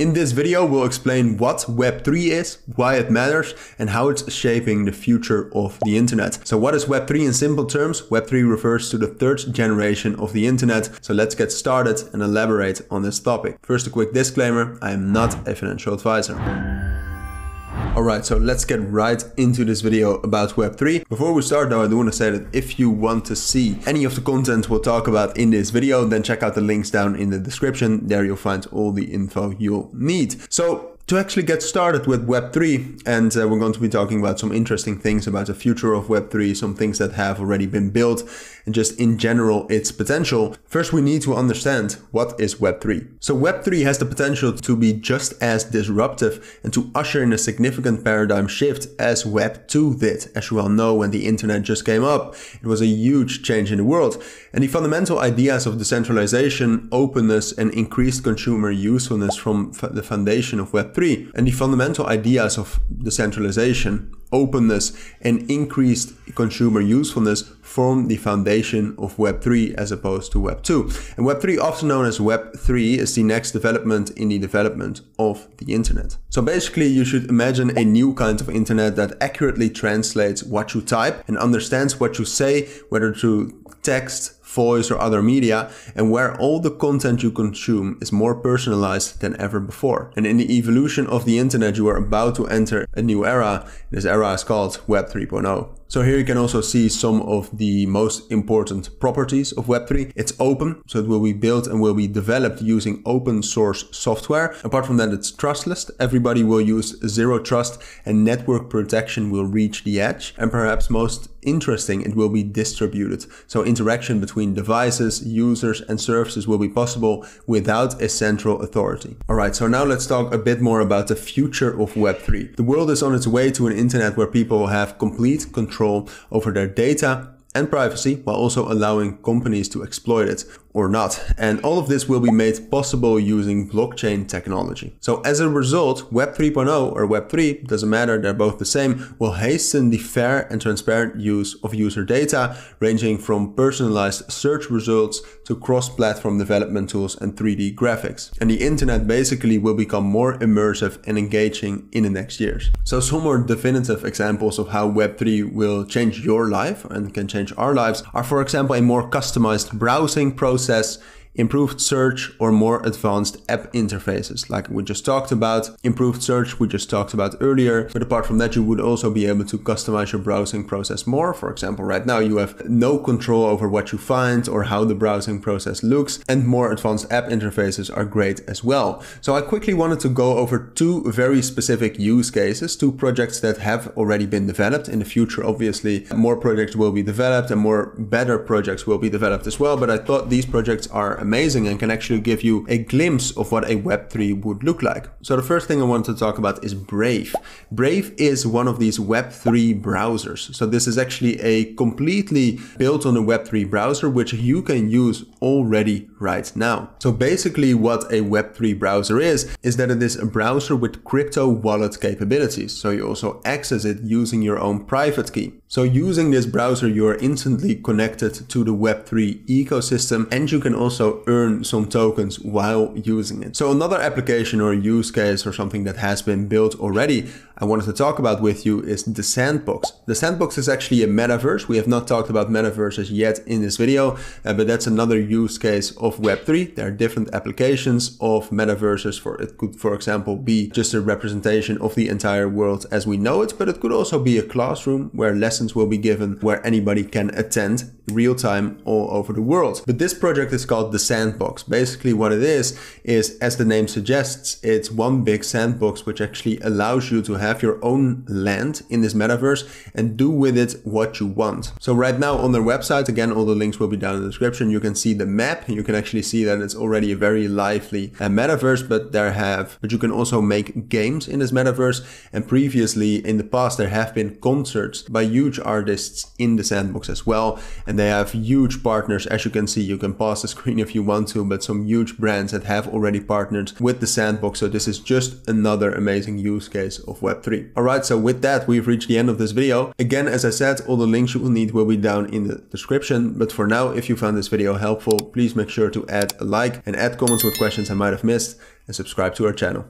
In this video, we'll explain what Web3 is, why it matters, and how it's shaping the future of the internet. So what is Web3 in simple terms? Web3 refers to the third generation of the internet. So let's get started and elaborate on this topic. First, a quick disclaimer. I am not a financial advisor. Alright, so let's get right into this video about Web3. Before we start though, I do want to say that if you want to see any of the content we'll talk about in this video, then check out the links down in the description. There you'll find all the info you'll need. So to actually get started with Web3, and uh, we're going to be talking about some interesting things about the future of Web3, some things that have already been built, and just in general its potential. First, we need to understand what is Web3. So Web3 has the potential to be just as disruptive and to usher in a significant paradigm shift as Web2 did. As you well know, when the internet just came up, it was a huge change in the world. And the fundamental ideas of decentralization, openness, and increased consumer usefulness from the foundation of Web3 3. And the fundamental ideas of decentralization, openness, and increased consumer usefulness form the foundation of Web3 as opposed to Web2. And Web3, often known as Web3, is the next development in the development of the internet. So basically, you should imagine a new kind of internet that accurately translates what you type and understands what you say, whether through text, voice, or other media, and where all the content you consume is more personalized than ever before. And in the evolution of the internet, you are about to enter a new era. This era is called Web 3.0. So here you can also see some of the most important properties of Web3. It's open, so it will be built and will be developed using open source software. Apart from that, it's trustless. Everybody will use zero trust and network protection will reach the edge. And perhaps most interesting, it will be distributed. So interaction between devices, users and services will be possible without a central authority. All right, so now let's talk a bit more about the future of Web3. The world is on its way to an internet where people have complete control control over their data and privacy while also allowing companies to exploit it or not. And all of this will be made possible using blockchain technology. So as a result, Web 3.0 or Web 3, doesn't matter, they're both the same, will hasten the fair and transparent use of user data, ranging from personalized search results to cross-platform development tools and 3D graphics. And the internet basically will become more immersive and engaging in the next years. So some more definitive examples of how Web 3 will change your life and can change our lives are for example a more customized browsing process process improved search or more advanced app interfaces like we just talked about. Improved search we just talked about earlier, but apart from that you would also be able to customize your browsing process more. For example, right now you have no control over what you find or how the browsing process looks and more advanced app interfaces are great as well. So I quickly wanted to go over two very specific use cases, two projects that have already been developed. In the future, obviously, more projects will be developed and more better projects will be developed as well, but I thought these projects are amazing and can actually give you a glimpse of what a Web3 would look like. So the first thing I want to talk about is Brave. Brave is one of these Web3 browsers. So this is actually a completely built on a Web3 browser, which you can use already right now. So basically what a Web3 browser is, is that it is a browser with crypto wallet capabilities. So you also access it using your own private key. So using this browser, you are instantly connected to the Web3 ecosystem and you can also earn some tokens while using it. So another application or use case or something that has been built already I wanted to talk about with you is the Sandbox. The Sandbox is actually a metaverse. We have not talked about metaverses yet in this video, uh, but that's another use case of Web3. There are different applications of metaverses for it could, for example, be just a representation of the entire world as we know it, but it could also be a classroom where lessons will be given, where anybody can attend real time all over the world. But this project is called the Sandbox. Basically what it is, is as the name suggests, it's one big sandbox which actually allows you to have your own land in this metaverse and do with it what you want. So right now on their website, again, all the links will be down in the description. You can see the map. You can actually see that it's already a very lively uh, metaverse, but there have, but you can also make games in this metaverse. And previously in the past, there have been concerts by huge artists in the sandbox as well. And they have huge partners. As you can see, you can pause the screen if you want to, but some huge brands that have already partnered with the sandbox. So this is just another amazing use case of Web 3. Alright, so with that, we've reached the end of this video. Again, as I said, all the links you will need will be down in the description. But for now, if you found this video helpful, please make sure to add a like and add comments with questions I might have missed and subscribe to our channel.